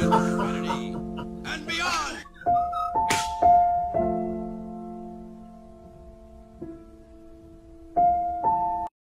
and beyond.